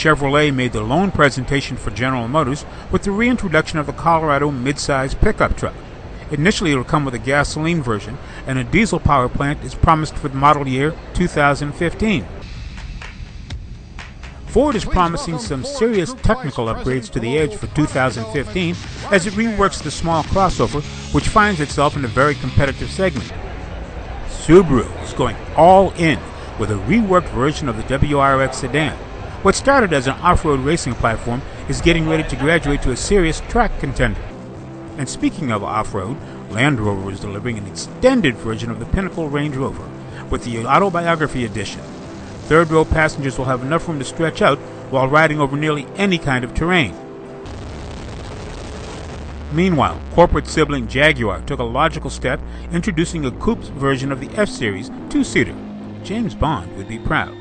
Chevrolet made the lone presentation for General Motors with the reintroduction of the Colorado midsize pickup truck. Initially, it will come with a gasoline version, and a diesel power plant is promised for the model year 2015. Ford is promising some serious technical upgrades to the Edge for 2015 as it reworks the small crossover, which finds itself in a very competitive segment. Subaru is going all in with a reworked version of the WRX sedan. What started as an off road racing platform is getting ready to graduate to a serious track contender. And speaking of off road, Land Rover is delivering an extended version of the Pinnacle Range Rover with the Autobiography Edition. Third row passengers will have enough room to stretch out while riding over nearly any kind of terrain. Meanwhile, corporate sibling Jaguar took a logical step introducing a coupe version of the F Series two seater. James Bond would be proud.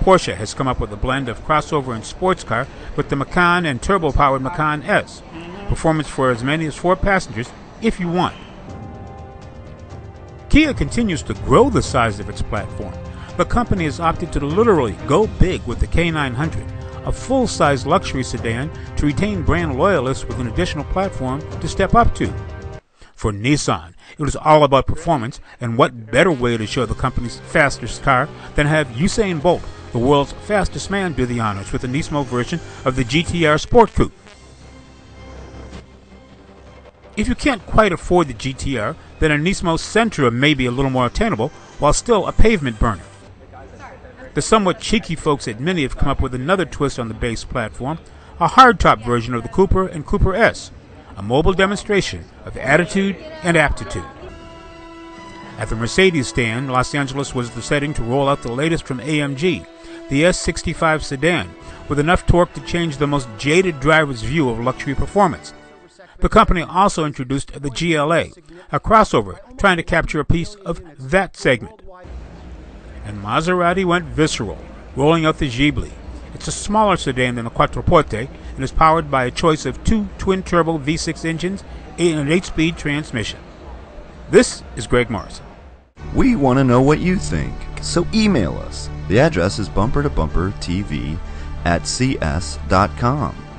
Porsche has come up with a blend of crossover and sports car with the Macan and turbo powered Macan S. Performance for as many as four passengers if you want. Kia continues to grow the size of its platform the company has opted to literally go big with the K900, a full size luxury sedan to retain brand loyalists with an additional platform to step up to. For Nissan, it was all about performance, and what better way to show the company's fastest car than have Usain Bolt, the world's fastest man, do the honors with the Nismo version of the GTR Sport Coupe. If you can't quite afford the GTR, then a Nismo Sentra may be a little more attainable while still a pavement burner. The somewhat cheeky folks at Mini have come up with another twist on the base platform, a hardtop version of the Cooper and Cooper S, a mobile demonstration of attitude and aptitude. At the Mercedes stand, Los Angeles was the setting to roll out the latest from AMG, the S65 sedan, with enough torque to change the most jaded driver's view of luxury performance. The company also introduced the GLA, a crossover trying to capture a piece of that segment and Maserati went visceral, rolling out the Ghibli. It's a smaller sedan than the Quattroporte and is powered by a choice of two twin-turbo V6 engines and an 8-speed transmission. This is Greg Morrison. We want to know what you think, so email us. The address is bumper to bumper TV at cs.com.